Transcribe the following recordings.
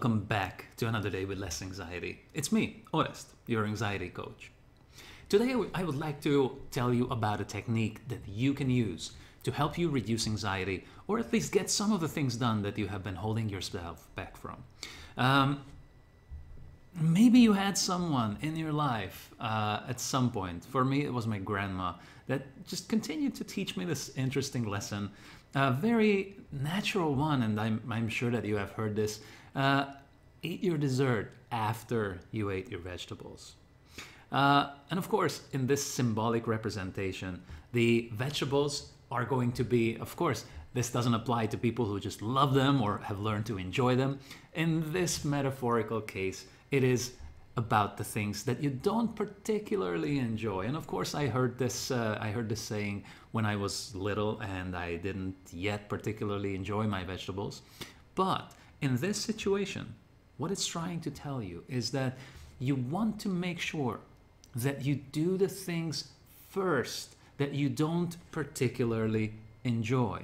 welcome back to another day with less anxiety. It's me, Orest, your anxiety coach. Today, I would like to tell you about a technique that you can use to help you reduce anxiety or at least get some of the things done that you have been holding yourself back from. Um, maybe you had someone in your life uh, at some point. For me, it was my grandma that just continued to teach me this interesting lesson. A very natural one, and I'm, I'm sure that you have heard this. Uh, eat your dessert after you ate your vegetables. Uh, and of course, in this symbolic representation, the vegetables are going to be, of course, this doesn't apply to people who just love them or have learned to enjoy them. In this metaphorical case, it is about the things that you don't particularly enjoy. And of course, I heard this. Uh, I heard this saying when I was little, and I didn't yet particularly enjoy my vegetables. But in this situation, what it's trying to tell you is that you want to make sure that you do the things first that you don't particularly enjoy.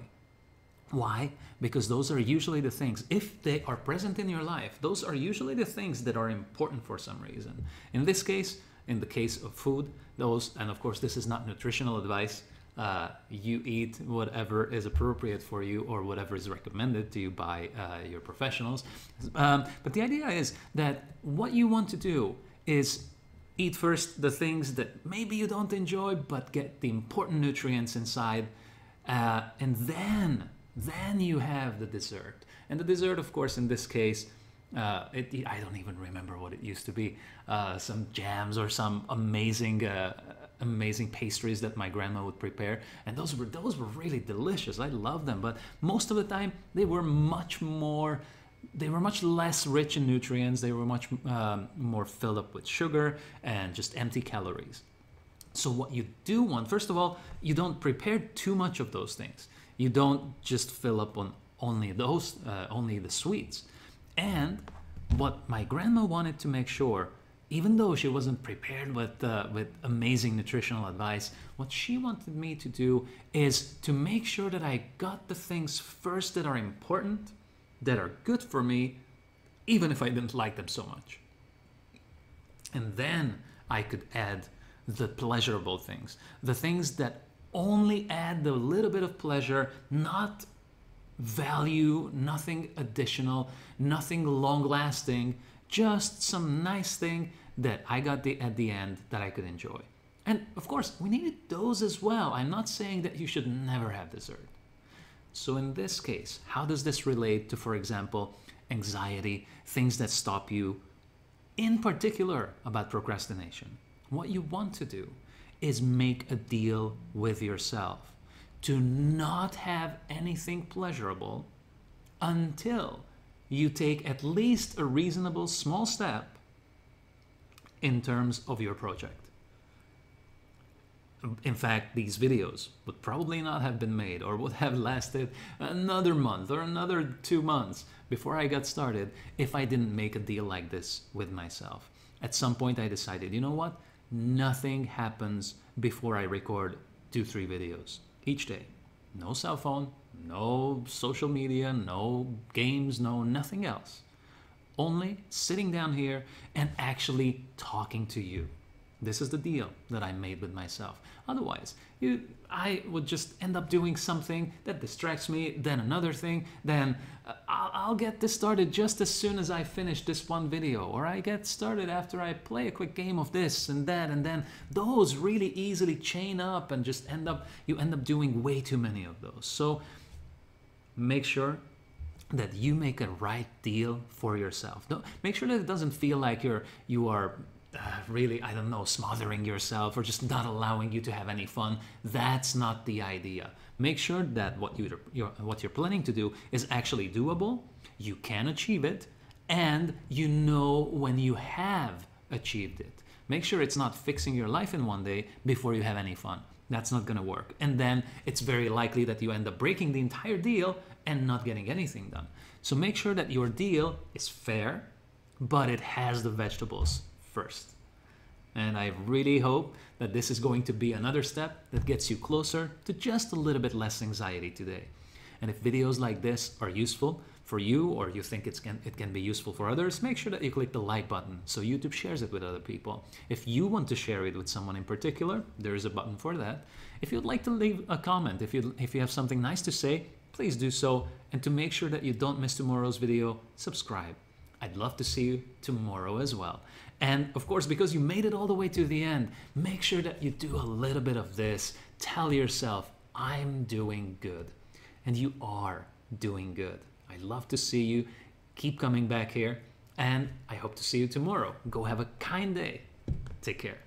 Why? Because those are usually the things, if they are present in your life, those are usually the things that are important for some reason. In this case, in the case of food, those, and of course, this is not nutritional advice. Uh, you eat whatever is appropriate for you or whatever is recommended to you by uh, your professionals. Um, but the idea is that what you want to do is eat first the things that maybe you don't enjoy, but get the important nutrients inside, uh, and then then you have the dessert. And the dessert, of course, in this case, uh, it, I don't even remember what it used to be. Uh, some jams or some amazing, uh, amazing pastries that my grandma would prepare, and those were those were really delicious. I love them, but most of the time they were much more. They were much less rich in nutrients. They were much um, more filled up with sugar and just empty calories. So what you do want, first of all, you don't prepare too much of those things. You don't just fill up on only those, uh, only the sweets. And what my grandma wanted to make sure, even though she wasn't prepared with uh, with amazing nutritional advice, what she wanted me to do is to make sure that I got the things first that are important, that are good for me, even if I didn't like them so much. And then I could add the pleasurable things, the things that only add the little bit of pleasure, not value, nothing additional, nothing long lasting, just some nice thing that I got the, at the end that I could enjoy. And of course, we needed those as well. I'm not saying that you should never have dessert. So, in this case, how does this relate to, for example, anxiety, things that stop you, in particular about procrastination? What you want to do is make a deal with yourself to not have anything pleasurable until you take at least a reasonable small step in terms of your project. In fact, these videos would probably not have been made or would have lasted another month or another two months before I got started if I didn't make a deal like this with myself. At some point, I decided, you know what? nothing happens before I record two, three videos each day. No cell phone, no social media, no games, no nothing else. Only sitting down here and actually talking to you. This is the deal that I made with myself. Otherwise, you, I would just end up doing something that distracts me, then another thing, then uh, I'll, I'll, get this started just as soon as I finish this one video, or I get started after I play a quick game of this and that, and then those really easily chain up and just end up, you end up doing way too many of those. So make sure that you make a right deal for yourself. Don't, make sure that it doesn't feel like you're you are uh, really, I don't know, smothering yourself or just not allowing you to have any fun. That's not the idea. Make sure that what you, you're, what you're planning to do is actually doable, you can achieve it, and you know when you have achieved it. Make sure it's not fixing your life in one day before you have any fun. That's not going to work. And then it's very likely that you end up breaking the entire deal and not getting anything done. So make sure that your deal is fair, but it has the vegetables first. And I really hope that this is going to be another step that gets you closer to just a little bit less anxiety today. And if videos like this are useful, for you or you think it's can, it can be useful for others, make sure that you click the like button so YouTube shares it with other people. If you want to share it with someone in particular, there is a button for that. If you'd like to leave a comment, if you if you have something nice to say, please do so. And to make sure that you don't miss tomorrow's video, subscribe. I'd love to see you tomorrow as well. And of course, because you made it all the way to the end, make sure that you do a little bit of this. Tell yourself, I'm doing good. And you are doing good. I love to see you. Keep coming back here. And I hope to see you tomorrow. Go have a kind day. Take care.